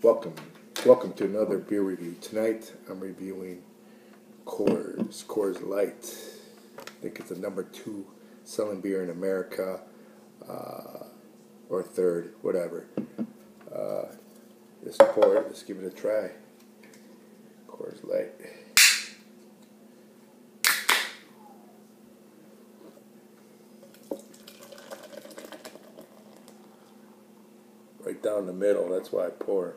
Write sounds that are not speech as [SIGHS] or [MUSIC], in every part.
Welcome, welcome to another beer review. Tonight I'm reviewing Coors, Coors Light. I think it's the number two selling beer in America, uh, or third, whatever. Uh, let's pour it. Let's give it a try. Coors Light. Right down the middle. That's why I pour.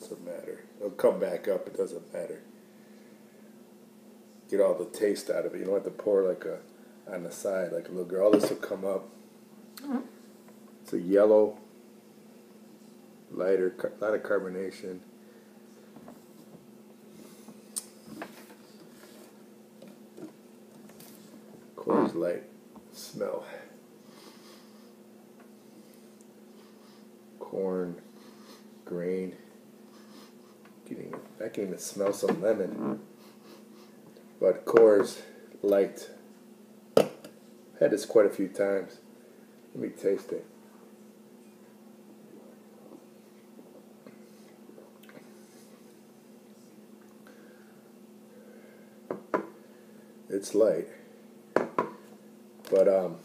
Doesn't matter. It'll come back up. It doesn't matter. Get all the taste out of it. You don't have to pour like a on the side like a little girl. All this will come up. It's a yellow, lighter, a lot of carbonation. Coors Light smell. Corn, grain. I can even smell some lemon. But Coors Light. Had this quite a few times. Let me taste it. It's light, but um,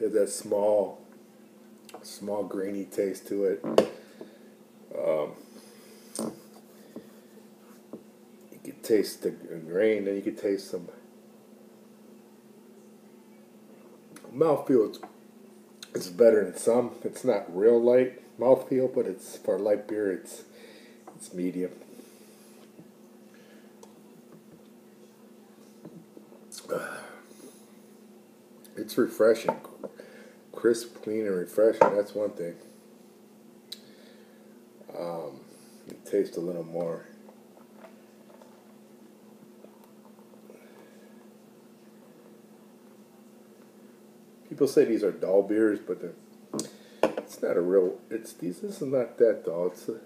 there's that small, small grainy taste to it. Um, you could taste the grain, and you could taste some mouthfeel. It's, it's better than some. It's not real light mouthfeel, but it's for light beer. It's it's medium. [SIGHS] It's refreshing, crisp, clean, and refreshing. That's one thing. Um, it tastes a little more. People say these are dull beers, but it's not a real. It's these. This is not that dull. It's a,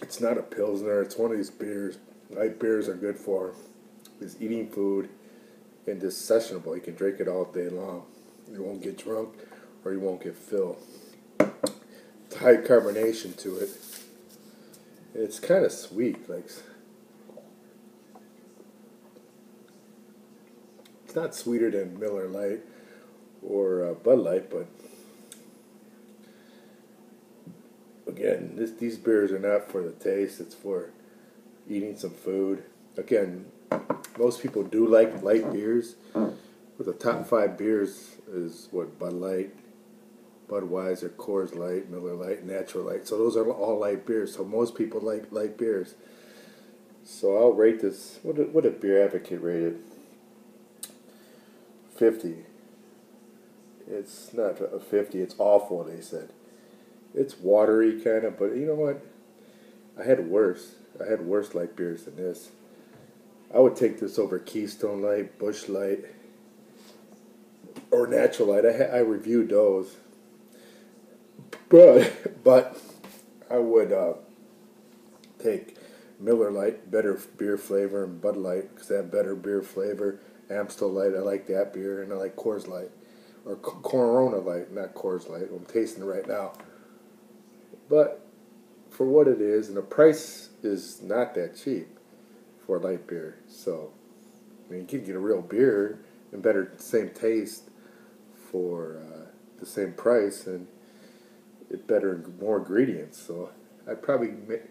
it's not a pilsner. It's one of these beers. Light beers are good for is eating food and just sessionable. You can drink it all day long. You won't get drunk or you won't get filled. High carbonation to it. It's kind of sweet, like it's not sweeter than Miller Lite or uh, Bud Light, but again, this, these beers are not for the taste. It's for eating some food. Again, most people do like light beers. But the top five beers is what Bud Light, Budweiser, Coors Light, Miller Lite, Natural Light. So those are all light beers. So most people like light beers. So I'll rate this. What did, what did Beer Advocate rate it? Fifty. It's not a fifty. It's awful. They said. It's watery kind of, but you know what? I had worse. I had worse light beers than this. I would take this over Keystone Light, Busch Light, or Natural Light. I, I reviewed those, but [LAUGHS] but I would uh, take Miller Lite, better beer flavor, and Bud Light because they have better beer flavor. Amstel Light, I like that beer, and I like Coors Light or Corona Light, not Coors Light. I'm tasting it right now, but for what it is, and the price is not that cheap for a light beer. So, I mean, you can get a real beer and better, same taste for uh, the same price and it better more ingredients. So, I'd probably make,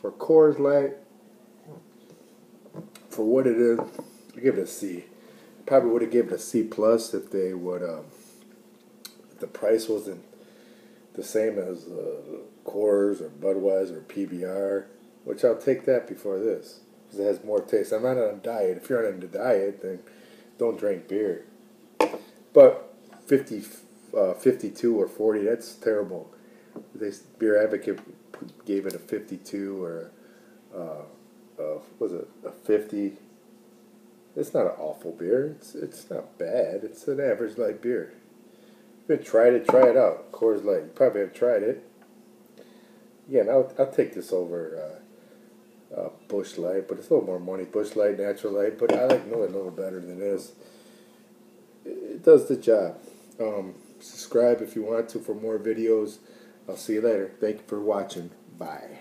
for Coors Light, for what it is, I give it a C. Probably would have given it a C plus if they would. Um, if the price wasn't the same as uh, Coors or Budweiser or PBR, which I'll take that before this because it has more taste. I'm not on a diet. If you're on a diet, then don't drink beer. But 50, uh, 52 or 40, that's terrible. This Beer Advocate gave it a 52 or uh, uh, was it a 50? It's not an awful beer. It's it's not bad. It's an average light beer. If you tried it, try it out. Coors Light. You probably have tried it. Yeah, I'll, I'll take this over uh, Busch Light, but it's a little more money. Busch Light, Natural Light, but I like Miller a little better than this. It, it does the job. Um, subscribe if you want to for more videos. I'll see you later. Thank you for watching. Bye.